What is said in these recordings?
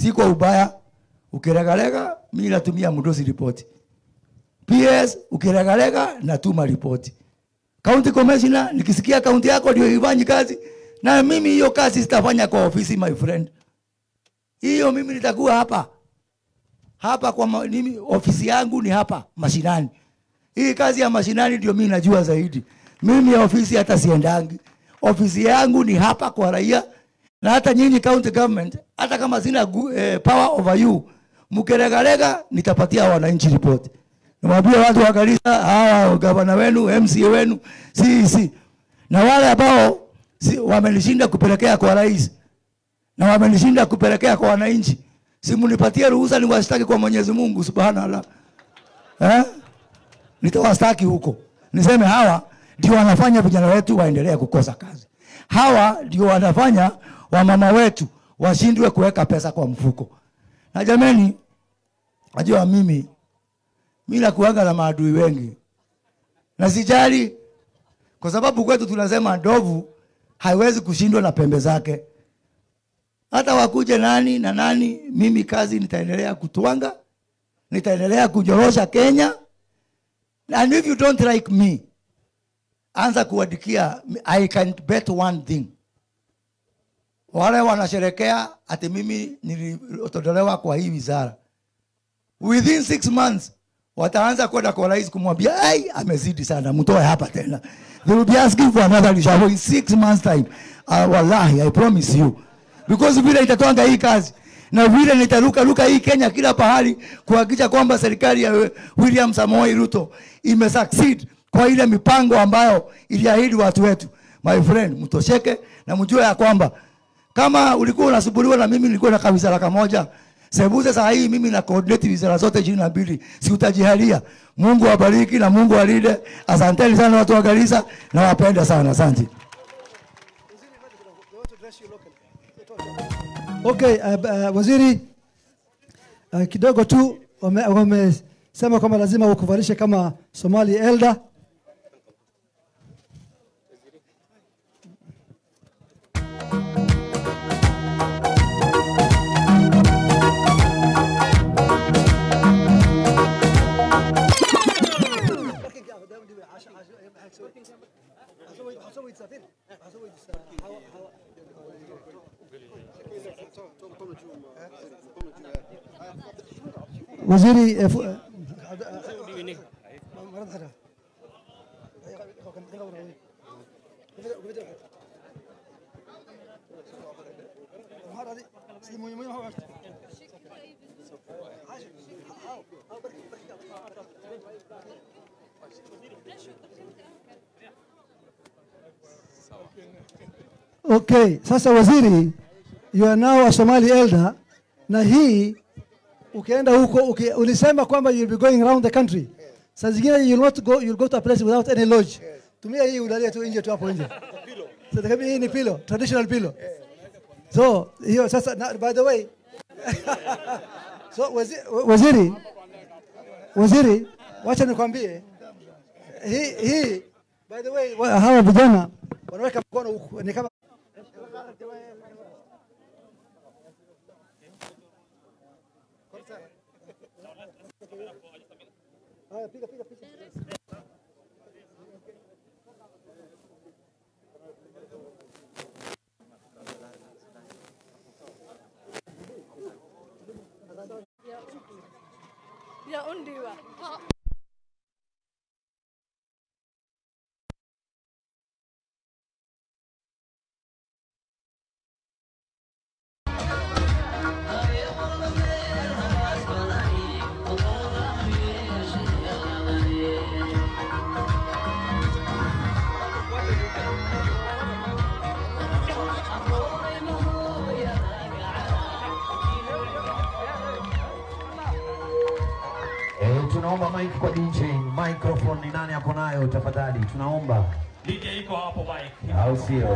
si kwa ubaya. Ukiregalega, mimi natumia mdosi ripoti. PS ukiregalega, natuma ripoti. County commissioner, nikisikia kaunti yako ndio ifanyi kazi, na mimi hiyo kazi sitafanya kwa ofisi my friend. Hiyo mimi nitakuwa hapa hapa kwa ma, nimi, ofisi yangu ni hapa mashinani. Hii kazi ya mashinani ndio mimi najua zaidi. Mimi ya ofisi hata siendangi. Ofisi yangu ni hapa kwa raia, na hata nyinyi county government, hata kama zina eh, power over you, mkiregalega nitapatia wananchi ripoti. Nimwambie watu wa Garissa, hawa gavana wenu, MCA wenu, CEC na wale ambao si, wamenishinda kupelekea kwa rais na wamenishinda kupelekea kwa wananchi, simunipatie ruhusa niwashtaki kwa Mwenyezi Mungu subhanallah, eh? Nitawastaki huko, niseme hawa ndio wanafanya vijana wetu waendelee kukosa kazi, hawa ndio wanafanya wamama wetu washindwe kuweka pesa kwa mfuko. Na jameni, najua mimi mi nakuanga na maadui wengi na sijali, kwa sababu kwetu tunasema ndovu haiwezi kushindwa na pembe zake. Hata wakuje nani na nani, mimi kazi nitaendelea kutwanga, nitaendelea kunyorosha Kenya, and if you don't like me, anza kuadikia. I can bet one thing, wale wanasherekea ati mimi nilitolewa kwa hii wizara, within six months wataanza kwenda kwa rais kumwambia ai, amezidi sana, mtoe hapa tena. They will be asking for another reshuffle in six months time. Uh, wallahi, I promise you, because vile itatwanga hii kazi na vile nitaruka ruka hii Kenya kila pahali kuhakikisha kwamba serikali ya William Samoei Ruto ime succeed kwa ile mipango ambayo iliahidi watu wetu. My friend, mtosheke na mjue ya kwamba kama ulikuwa unasumbuliwa na mimi nilikuwa na wizara kamoja Sebuze saa hii mimi na coordinate wizara zote ishirini na mbili, si utajihalia. Mungu awabariki na Mungu alinde. Asanteni sana watu wa Garissa, na wapenda sana, asante. Okay, uh, uh, waziri uh, kidogo tu wame- wamesema kwamba lazima ukuvalishe kama Somali elder. حسوي تسافر حسوي تسافر حوا وزيري Okay, sasa waziri, you are now a Somali elder, na hii ukienda huko uki, ulisema kwamba you'll be going around the country. Saa zingine you'll not go, you'll go to a place without any lodge. Tumia hii udalia tu nje tu hapo nje. Sasa kama hii ni pillow, traditional pillow. So hiyo sasa na, by the way so waziri, waziri waziri, wacha nikwambie hii hii by the way hawa vijana wanaweka mkono ni kama Ah, pica, pica, pica. Ya undi wa. DJ. Microphone ni nani ako nayo tafadhali? Tunaomba. DJ iko hapo mic. Au sio?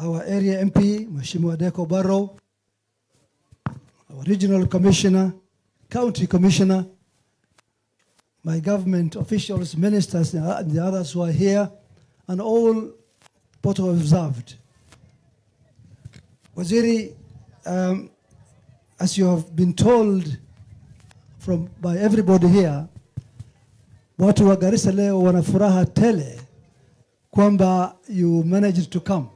our area MP Mheshimiwa Dekow Barrow, our regional commissioner, county commissioner, my government officials, ministers, and the others who are here, and all protocol observed. Waziri, um, as you have been told from by everybody here, watu wa Garissa leo wana furaha tele kwamba you managed to come.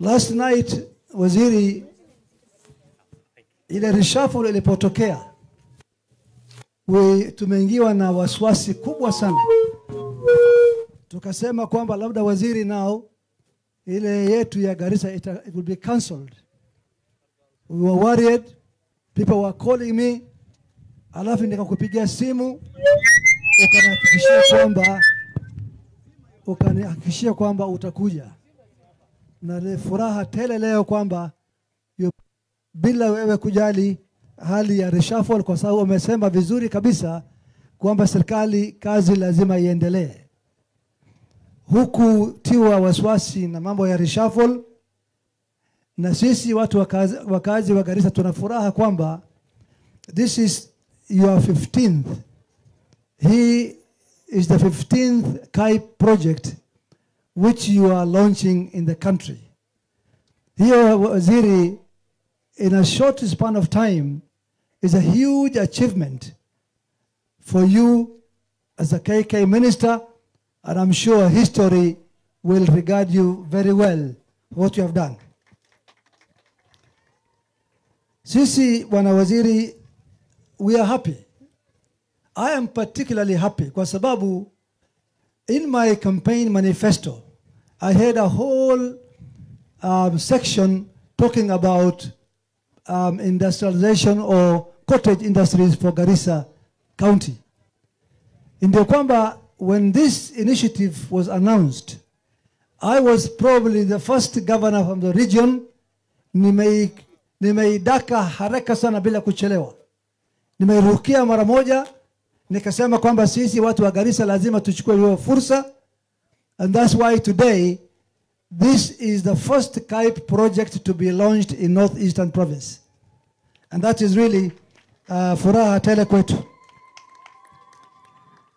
Last night waziri, ile reshuffle ilipotokea, we tumeingiwa na wasiwasi kubwa sana, tukasema kwamba labda waziri nao ile yetu ya Garissa it, it will be cancelled. We were worried, people were calling me, alafu nikakupigia simu. Ukanihakikishia kwamba ukanihakikishia kwamba utakuja. Na furaha tele leo kwamba bila wewe kujali hali ya reshuffle, kwa sababu umesema vizuri kabisa kwamba serikali kazi lazima iendelee, huku tiwa na mambo ya reshuffle. Na sisi watu wakazi, wa Garissa kwamba this is your 15th He is the 15th KAI project which you are launching in the country. Hiyo waziri, in a short span of time, is a huge achievement for you as a KK minister, and I'm sure history will regard you very well what you have done. Sisi bwana waziri, we are happy. I am particularly happy kwa sababu in my campaign manifesto I had a whole um, section talking about um, industrialization or cottage industries for Garissa County. Ndio kwamba when this initiative was announced, I was probably the first governor from the region. Nimei- Nimeidaka haraka sana bila kuchelewa. Nimeirukia mara moja nikasema kwamba sisi watu wa Garissa lazima tuchukue hiyo fursa. And that's why today this is the first CAIP project to be launched in northeastern province. And that is really uh, furaha tele kwetu.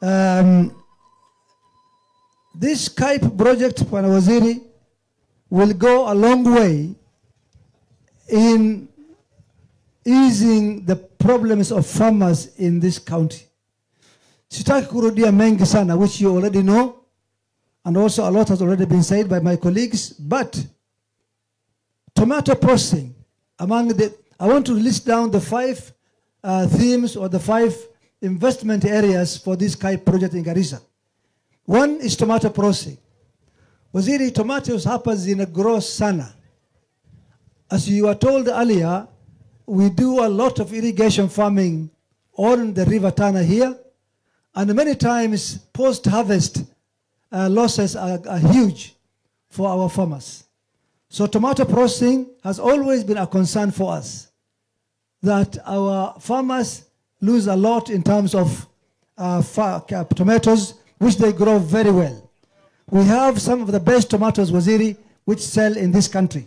Um, this CAIP project bwana waziri will go a long way in easing the problems of farmers in this county. Sitaki kurudia mengi sana, which you already know, and also a lot has already been said by my colleagues, but tomato processing, among the, I want to list down the five uh, themes or the five investment areas for this KAI project in Garissa. One is tomato processing. Waziri, tomatoes hapa zina grow sana. As you were told earlier, we do a lot of irrigation farming on the river Tana here, and many times post-harvest uh, losses are, are huge for our farmers. So tomato processing has always been a concern for us, that our farmers lose a lot in terms of uh, tomatoes, which they grow very well. We have some of the best tomatoes, Waziri, which sell in this country.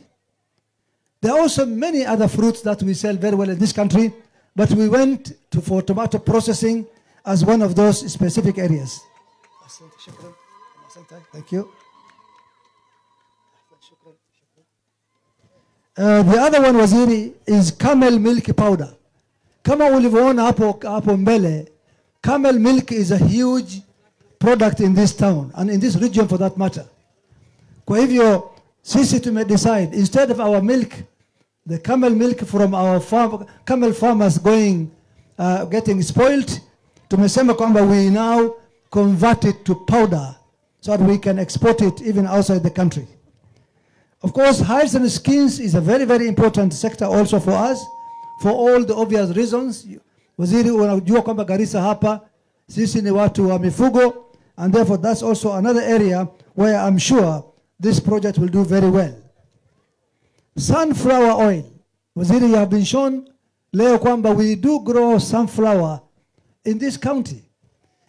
There are also many other fruits that we sell very well in this country, but we went to, for tomato processing as one of those specific areas. Thank you. Uh, the other one waziri is camel milk powder. Kama ulivyoona hapo, mbele, camel milk is a huge product in this town and in this region for that matter. Hivyo sisi tume decide instead of our milk the camel milk from our farm, camel farmers going uh, getting spoiled tumesema kwamba we now convert it to powder so that we can export it even outside the country. Of course, hides and skins is a very, very important sector also for us for all the obvious reasons. Waziri, unajua kwamba Garissa hapa sisi ni watu wa mifugo and therefore that's also another area where I'm sure this project will do very well. Sunflower oil. Waziri, you have been shown leo kwamba we do grow sunflower in this county.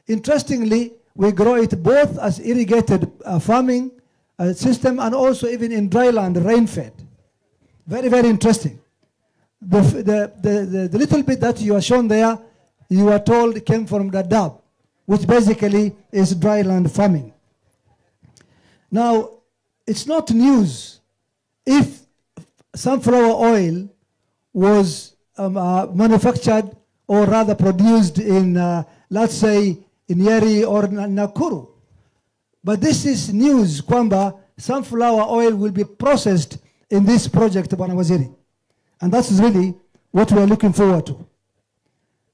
Interestingly, we grow it both as irrigated uh, farming uh, system and also even in dry land, rain-fed. Very, very interesting. The, the, the, the, little bit that you are shown there, you are told came from Dadaab, which basically is dry land farming. Now, it's not news if sunflower oil was um, uh, manufactured or rather produced in, uh, let's say, in Nyeri or Nakuru. But this is news kwamba sunflower oil will be processed in this project, Bwana Waziri. And that's really what we are looking forward to.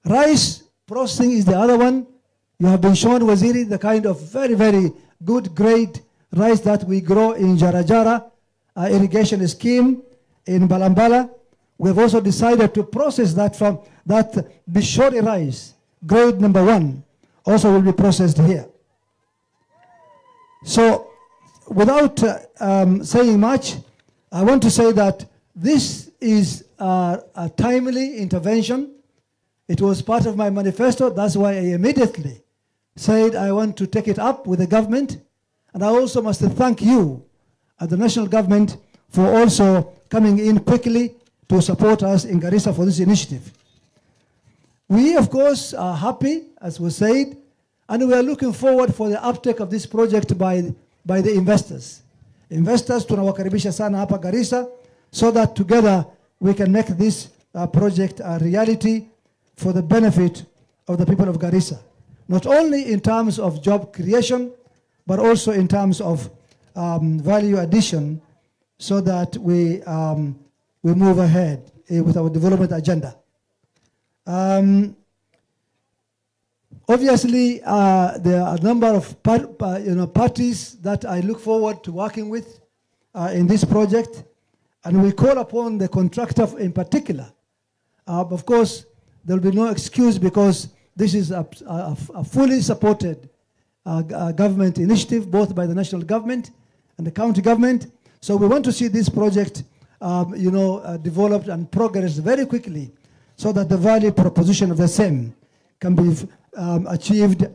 Rice processing is the other one. You have been shown, Waziri, the kind of very, very good grade rice that we grow in Jarajara uh, irrigation scheme in Balambala. We have also decided to process that from that Pishori rice, grade number one, also will be processed here. So, without uh, um, saying much, I want to say that this is uh, a timely intervention. It was part of my manifesto. That's why I immediately said I want to take it up with the government. And I also must thank you, at the national government, for also coming in quickly to support us in Garissa for this initiative. We, of course, are happy, as was said, and we are looking forward for the uptake of this project by, by the investors. Investors tunawakaribisha sana hapa Garissa so that together we can make this uh, project a reality for the benefit of the people of Garissa. Not only in terms of job creation, but also in terms of um, value addition so that we, um, we move ahead eh, with our development agenda. Um, obviously, uh, there are a number of you know, parties that I look forward to working with uh, in this project, and we call upon the contractor in particular. Uh, of course, there will be no excuse because this is a, a- a fully supported uh, uh, government initiative, both by the national government and the county government. So we want to see this project, um, you know, uh, developed and progress very quickly, so that the value proposition of the same can be um, achieved